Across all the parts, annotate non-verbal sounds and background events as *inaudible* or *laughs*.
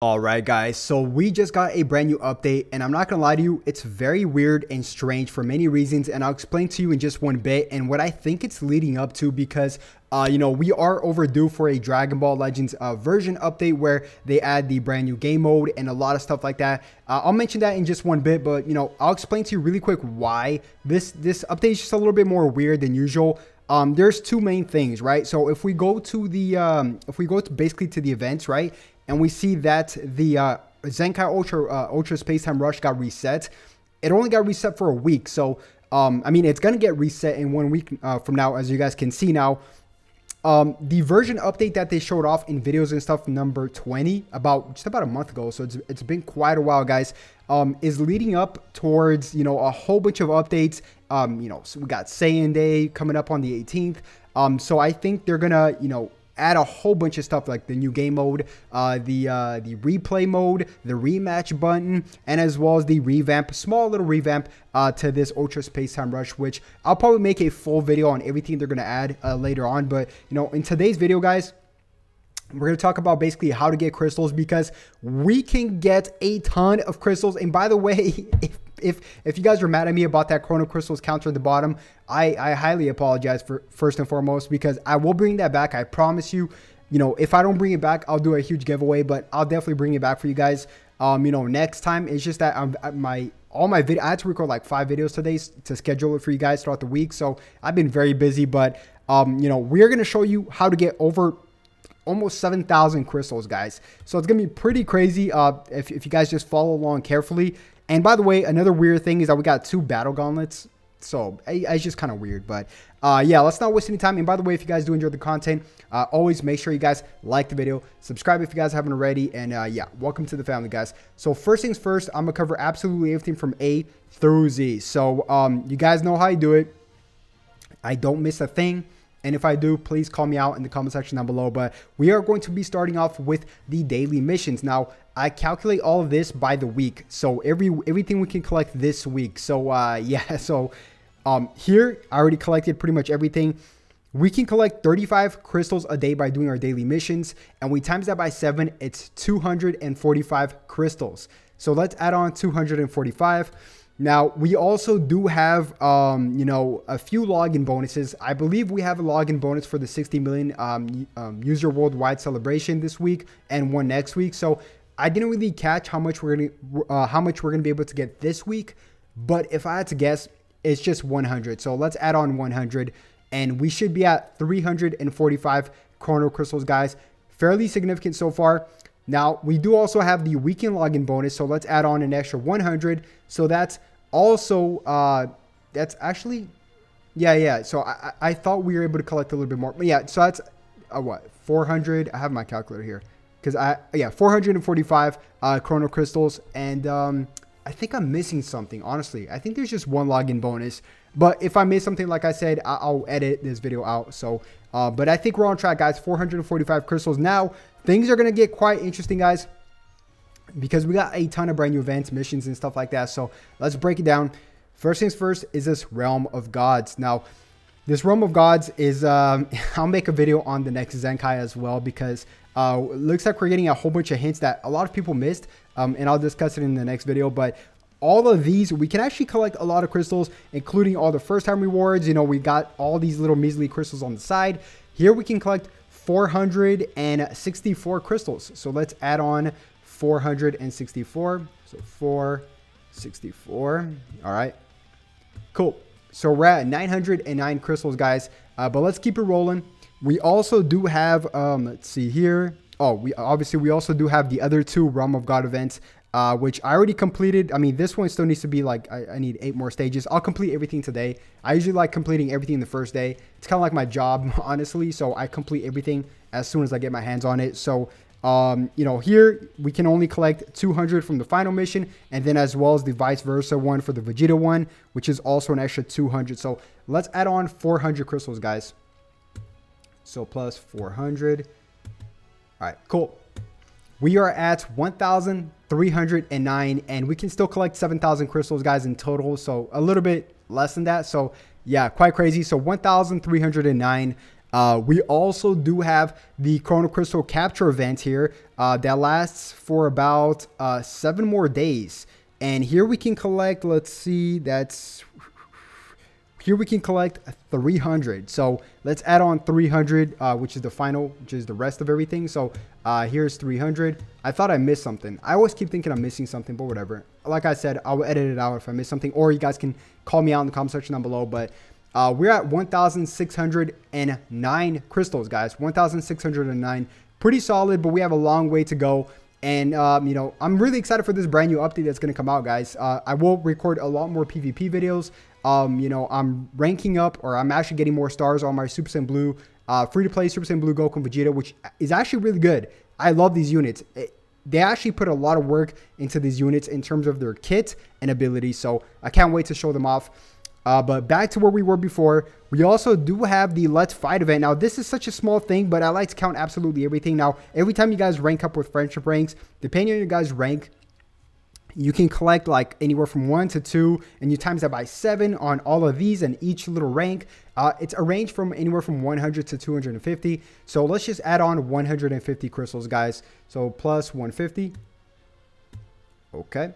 Alright guys, so we just got a brand new update and I'm not gonna lie to you, it's very weird and strange for many reasons and I'll explain to you in just one bit and what I think it's leading up to because uh, you know, we are overdue for a Dragon Ball Legends uh, version update where they add the brand new game mode and a lot of stuff like that. Uh, I'll mention that in just one bit, but you know, I'll explain to you really quick why this this update is just a little bit more weird than usual. Um, there's two main things, right? So if we go to the, um, if we go to basically to the events, right, and we see that the uh, Zenkai Ultra uh, Ultra Space Time Rush got reset. It only got reset for a week, so um, I mean it's gonna get reset in one week uh, from now, as you guys can see now. Um, the version update that they showed off in videos and stuff, number 20, about just about a month ago, so it's, it's been quite a while, guys, um, is leading up towards, you know, a whole bunch of updates. Um, you know, so we got Saiyan Day coming up on the 18th. Um, so I think they're gonna, you know, add a whole bunch of stuff like the new game mode, uh, the uh, the replay mode, the rematch button, and as well as the revamp, small little revamp uh, to this Ultra Space Time Rush, which I'll probably make a full video on everything they're gonna add uh, later on. But you know, in today's video, guys. We're going to talk about basically how to get crystals because we can get a ton of crystals. And by the way, *laughs* if if if you guys are mad at me about that Chrono Crystals counter at the bottom, I, I highly apologize for first and foremost because I will bring that back. I promise you. You know, if I don't bring it back, I'll do a huge giveaway, but I'll definitely bring it back for you guys. Um, you know, next time it's just that I'm my all my video. I had to record like five videos today to schedule it for you guys throughout the week, so I've been very busy. But um, you know, we're gonna show you how to get over almost 7,000 crystals, guys. So it's going to be pretty crazy uh, if, if you guys just follow along carefully. And by the way, another weird thing is that we got two battle gauntlets. So it's just kind of weird, but uh, yeah, let's not waste any time. And by the way, if you guys do enjoy the content, uh, always make sure you guys like the video, subscribe if you guys haven't already, and uh, yeah, welcome to the family, guys. So first things first, I'm gonna cover absolutely everything from A through Z. So um, you guys know how I do it. I don't miss a thing. And if I do, please call me out in the comment section down below. But we are going to be starting off with the daily missions. Now, I calculate all of this by the week. So every everything we can collect this week. So uh, *laughs* yeah, so um, here I already collected pretty much everything. We can collect 35 crystals a day by doing our daily missions. And we times that by seven, it's 245 crystals. So let's add on 245. Now, we also do have, um, you know, a few login bonuses. I believe we have a login bonus for the 60 million um, um, user worldwide celebration this week and one next week. So I didn't really catch how much we're gonna, uh, how much we're gonna be able to get this week. But if I had to guess, it's just 100. So let's add on 100, and we should be at 345 chrono crystals, guys. Fairly significant so far. Now, we do also have the weekend login bonus, so let's add on an extra 100. So that's also, uh, that's actually, yeah, yeah. So I, I thought we were able to collect a little bit more. But yeah, so that's, uh, what, 400? I have my calculator here. Because I, yeah, 445 uh, chrono crystals. And um, I think I'm missing something, honestly. I think there's just one login bonus. But if I miss something, like I said, I'll edit this video out. So, uh, but I think we're on track, guys. 445 crystals. Now, things are going to get quite interesting, guys, because we got a ton of brand new events, missions, and stuff like that. So let's break it down. First things first is this Realm of Gods. Now, this Realm of Gods is, um, *laughs* I'll make a video on the next Zenkai as well because uh, looks like we're getting a whole bunch of hints that a lot of people missed, um, and I'll discuss it in the next video. But all of these, we can actually collect a lot of crystals, including all the first time rewards. You know, we got all these little measly crystals on the side. Here we can collect 464 crystals. So let's add on 464. So 464. All right. Cool. So we're at 909 crystals, guys. Uh, but let's keep it rolling. We also do have, um, let's see here. Oh, we obviously we also do have the other two Realm of God events uh, which I already completed. I mean, this one still needs to be like, I, I, need eight more stages. I'll complete everything today. I usually like completing everything the first day. It's kind of like my job, *laughs* honestly. So I complete everything as soon as I get my hands on it. So, um, you know, here we can only collect 200 from the final mission, and then as well as the vice versa one for the Vegeta one, which is also an extra 200. So let's add on 400 crystals, guys. So plus 400. All right, cool. We are at 1,309 and we can still collect 7,000 crystals, guys, in total. So a little bit less than that. So yeah, quite crazy. So 1,309. Uh, we also do have the Chrono Crystal Capture event here uh, that lasts for about uh, seven more days. And here we can collect, let's see, that's here we can collect 300. So let's add on 300, uh, which is the final, which is the rest of everything. So uh, here's 300. I thought I missed something. I always keep thinking I'm missing something, but whatever. Like I said, I'll edit it out if I miss something, or you guys can call me out in the comment section down below. But uh, we're at 1,609 crystals, guys. 1,609. Pretty solid, but we have a long way to go. And, um, you know, I'm really excited for this brand new update that's going to come out, guys. Uh, I will record a lot more PvP videos. Um, you know, I'm ranking up or I'm actually getting more stars on my Super Saiyan Blue uh, free to play Super Saiyan Blue Goku and Vegeta, which is actually really good. I love these units. It, they actually put a lot of work into these units in terms of their kit and ability. So I can't wait to show them off. Uh, but back to where we were before, we also do have the Let's Fight event. Now, this is such a small thing, but I like to count absolutely everything. Now, every time you guys rank up with friendship ranks, depending on your guys' rank, you can collect like anywhere from one to two, and you times that by seven on all of these and each little rank. Uh, it's a range from anywhere from 100 to 250. So let's just add on 150 crystals, guys. So plus 150. Okay.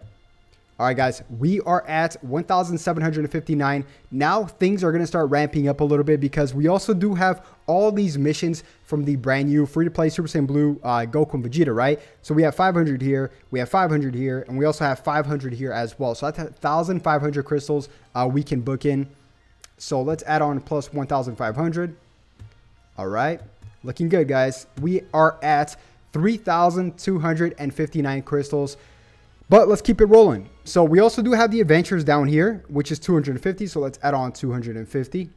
All right, guys, we are at 1,759. Now things are going to start ramping up a little bit because we also do have all these missions from the brand new free-to-play Super Saiyan Blue uh, Goku and Vegeta, right? So we have 500 here, we have 500 here, and we also have 500 here as well. So that's 1,500 crystals uh, we can book in. So let's add on plus 1,500. All right, looking good, guys. We are at 3,259 crystals. But let's keep it rolling. So we also do have the adventures down here, which is 250. So let's add on 250.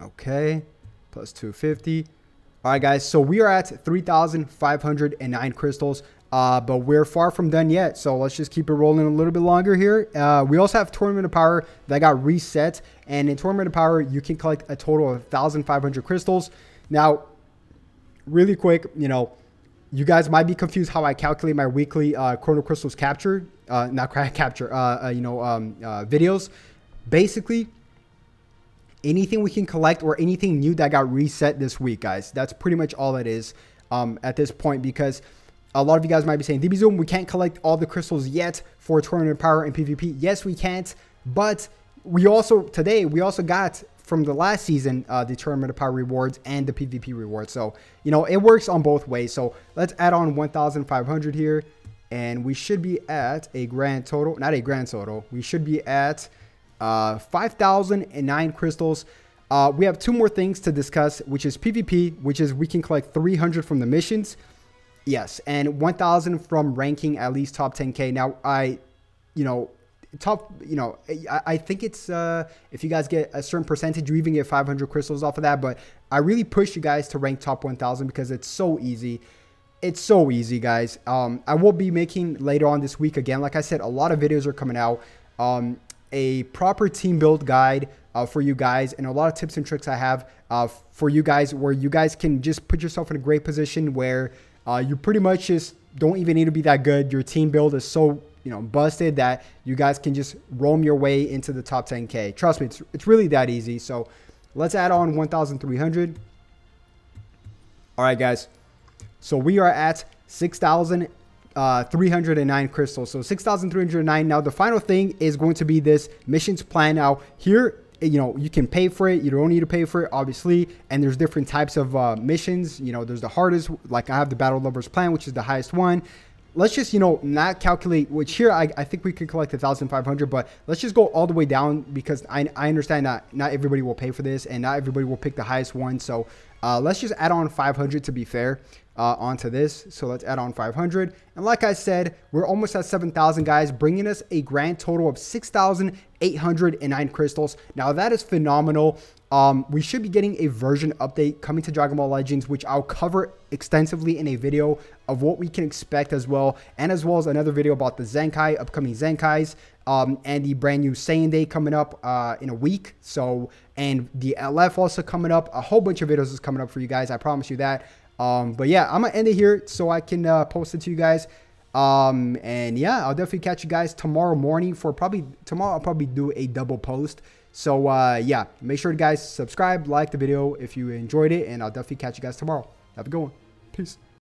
Okay, plus 250. All right, guys. So we are at 3,509 crystals. Uh, but we're far from done yet. So let's just keep it rolling a little bit longer here. Uh, we also have Tournament of Power that got reset. And in Tournament of Power, you can collect a total of 1,500 crystals. Now, really quick, you know, you guys might be confused how I calculate my weekly uh, Chrono Crystals capture, uh, not crack *laughs* capture, uh, uh, you know, um, uh, videos. Basically, anything we can collect or anything new that got reset this week, guys. That's pretty much all it is um, at this point because a lot of you guys might be saying, DB Zoom, we can't collect all the crystals yet for Tournament Power and PvP. Yes, we can't, but we also, today, we also got from the last season, uh, the Tournament of Power rewards and the PvP rewards. So, you know, it works on both ways. So let's add on 1,500 here. And we should be at a grand total, not a grand total. We should be at uh, 5,009 crystals. Uh, we have two more things to discuss, which is PvP, which is we can collect 300 from the missions. Yes, and 1,000 from ranking at least top 10k. Now, I, you know, top, you know, I, I think it's uh, if you guys get a certain percentage, you even get 500 crystals off of that. But I really push you guys to rank top 1,000 because it's so easy. It's so easy, guys. Um, I will be making later on this week again. Like I said, a lot of videos are coming out. Um, a proper team build guide uh, for you guys and a lot of tips and tricks I have uh, for you guys where you guys can just put yourself in a great position where uh, you pretty much just don't even need to be that good. Your team build is so you know, busted that you guys can just roam your way into the top 10K. Trust me, it's, it's really that easy. So let's add on 1,300. All right, guys. So we are at 6,309 uh, crystals. So 6,309. Now, the final thing is going to be this missions plan. Now, here, you know, you can pay for it. You don't need to pay for it, obviously. And there's different types of uh, missions. You know, there's the hardest, like I have the Battle Lovers plan, which is the highest one let's just you know not calculate which here I, I think we could collect a thousand five hundred but let's just go all the way down because I, I understand that not everybody will pay for this and not everybody will pick the highest one. So uh, let's just add on 500 to be fair uh, onto this. So let's add on 500. And like I said, we're almost at 7,000 guys, bringing us a grand total of 6,809 crystals. Now that is phenomenal. Um, we should be getting a version update coming to Dragon Ball Legends, which I'll cover extensively in a video of what we can expect as well, and as well as another video about the Zenkai, upcoming Zenkais, um, and the brand new Saiyan Day coming up uh, in a week. So, and the LF also coming up. A whole bunch of videos is coming up for you guys. I promise you that. Um, but yeah, I'm gonna end it here so I can uh, post it to you guys. Um, and yeah, I'll definitely catch you guys tomorrow morning for probably tomorrow. I'll probably do a double post. So uh, yeah, make sure to guys subscribe, like the video if you enjoyed it, and I'll definitely catch you guys tomorrow. Have a good one. Peace.